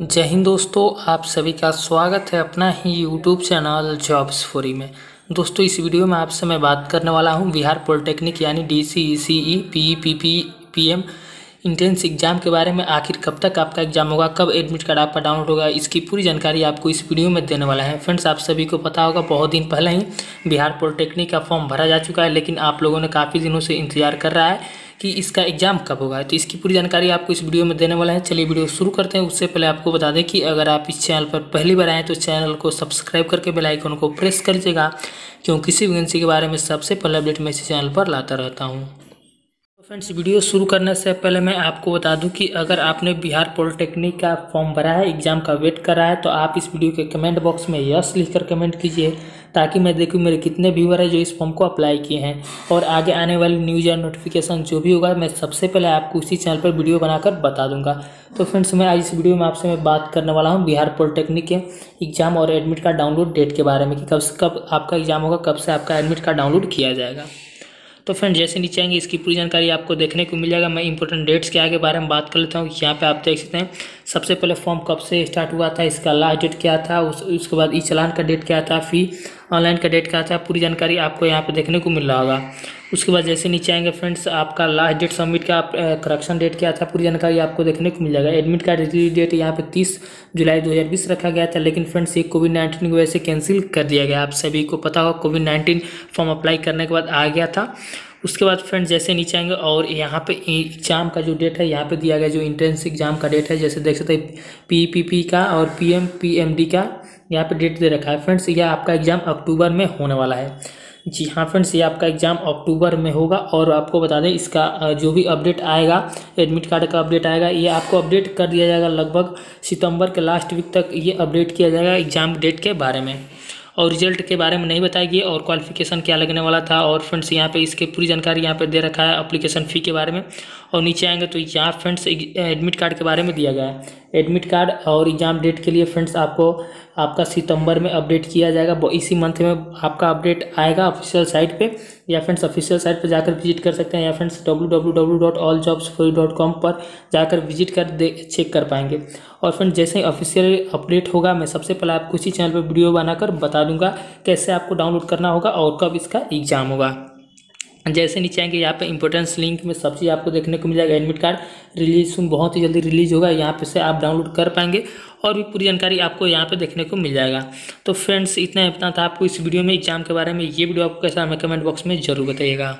जय हिंद दोस्तों, आप सभी का स्वागत है अपना ही यूट्यूब चैनल जॉब्स फोरी में। दोस्तों, इस वीडियो में आपसे मैं बात करने वाला हूँ बिहार पॉलिटेक्निक यानी D C E C E P E P P P M entrance exam के बारे में। आखिर कब तक आपका एग्ज़ाम होगा, कब एडमिट कार्ड आपका डाउनलोड होगा, इसकी पूरी जानकारी आपको इस वीडियो में देने वाला है। फ्रेंड्स आप सभी को पता होगा, बहुत दिन पहले ही बिहार पॉलिटेक्निक का फॉर्म भरा जा चुका है, लेकिन आप लोगों ने काफ़ी दिनों से इंतज़ार कर रहा है कि इसका एग्ज़ाम कब होगा। तो इसकी पूरी जानकारी आपको इस वीडियो में देने वाला है। चलिए वीडियो शुरू करते हैं। उससे पहले आपको बता दें कि अगर आप इस चैनल पर पहली बार आएँ तो चैनल को सब्सक्राइब करके बेलाइकन को प्रेस कर लीजिएगा क्यों किसी वैकेंसी के बारे में सबसे पहले अपडेट मैं इस चैनल पर लाता रहता हूँ। फ्रेंड्स, वीडियो शुरू करने से पहले मैं आपको बता दूँ कि अगर आपने बिहार पॉलिटेक्निक का फॉर्म भरा है, एग्ज़ाम का वेट कर है तो आप इस वीडियो के कमेंट बॉक्स में यस लिखकर कमेंट कीजिए, ताकि मैं देखूँ मेरे कितने व्यूवर है जो इस फॉर्म को अप्लाई किए हैं। और आगे आने वाली न्यूज़ या नोटिफिकेशन जो भी होगा, मैं सबसे पहले आपको उसी चैनल पर वीडियो बनाकर बता दूँगा। तो फ्रेंड्स, मैं आज इस वीडियो में आपसे मैं बात करने वाला हूँ बिहार पॉलिटेक्निक के एग्ज़ाम और एडमिट कार्ड डाउनलोड डेट के बारे में, कि कब से कब आपका एग्ज़ाम होगा, कब से आपका एडमिट कार्ड डाउनलोड किया जाएगा। तो फ्रेंड जैसे नीचे आएँगे, इसकी पूरी जानकारी आपको देखने को मिल जाएगा मैं इंपॉर्टेंट डेट्स के आगे बारे में बात कर लेता हूँ। यहाँ पे आप देख सकते हैं, सबसे पहले फॉर्म कब से स्टार्ट हुआ था, इसका लास्ट डेट क्या था, उस, उसके बाद ई चलान का डेट क्या था फ़ी ऑनलाइन का डेट क्या था, पूरी जानकारी आपको यहाँ पे देखने को मिल रहा होगा। उसके बाद जैसे नीचे आएँगे फ्रेंड्स, आपका लास्ट डेट सबमिट का करेक्शन डेट क्या था, पूरी जानकारी आपको देखने को मिल जाएगा। एडमिट कार्ड रिलीज़ डेट यहाँ पे तीस जुलाई 2020 रखा गया था, लेकिन फ्रेंड्स ये कोविड नाइन्टीन की वजह से कैंसिल कर दिया गया। आप सभी को पता होगा कोविड नाइन्टीन फॉर्म अप्लाई करने के बाद आ गया था। उसके बाद फ्रेंड्स जैसे नीचे आएँगे और यहाँ पे एग्ज़ाम का जो डेट है, यहाँ पे दिया गया जो इंट्रेंस एग्ज़ाम का डेट है, जैसे देख सकते हैं पी पी पी का और P M P M D का यहाँ पे डेट दे रखा है। फ्रेंड्स, यह आपका एग्ज़ाम अक्टूबर में होने वाला है। जी हाँ फ्रेंड्स ये आपका एग्ज़ाम अक्टूबर में होगा और आपको बता दें, इसका जो भी अपडेट आएगा एडमिट कार्ड का अपडेट आएगा, ये आपको अपडेट कर दिया जाएगा लगभग सितंबर के लास्ट वीक तक ये अपडेट किया जाएगा एग्ज़ाम डेट के बारे में। और रिज़ल्ट के बारे में नहीं बताएगी और क्वालिफिकेशन क्या लगने वाला था और फ्रेंड्स यहाँ पे इसके पूरी जानकारी यहाँ पे दे रखा है अप्लीकेशन फ़ी के बारे में और नीचे आएँगे तो यहाँ फ्रेंड्स एडमिट कार्ड के बारे में दिया गया है। एडमिट कार्ड और एग्ज़ाम डेट के लिए फ्रेंड्स आपको आपका सितंबर में अपडेट किया जाएगा। इसी मंथ में आपका अपडेट आएगा ऑफिशियल साइट पे, या फ्रेंड्स ऑफिशियल साइट पर जाकर विज़िट कर सकते हैं, या फ्रेंड्स डब्ल्यू पर जाकर विज़िट कर दे चेक कर पाएँगे। और फ्रेंड्स जैसे ही ऑफिशियल अपडेट होगा, मैं सबसे पहले आपको इसी चैनल पर वीडियो बनाकर बता दूँगा कैसे आपको डाउनलोड करना होगा और कब इसका एग्ज़ाम होगा। जैसे नीचे आएँगे, यहाँ पे इंपोर्टेंस लिंक में सब चीज़ आपको देखने को मिल जाएगा एडमिट कार्ड रिलीज़ बहुत ही जल्दी रिलीज़ होगा। यहाँ पे से आप डाउनलोड कर पाएँगे और भी पूरी जानकारी आपको यहाँ पे देखने को मिल जाएगा। तो फ्रेंड्स इतना इतना था आपको इस वीडियो में एग्ज़ाम के बारे में। ये वीडियो आपको कैसा हमें कमेंट बॉक्स में ज़रूर बताइएगा।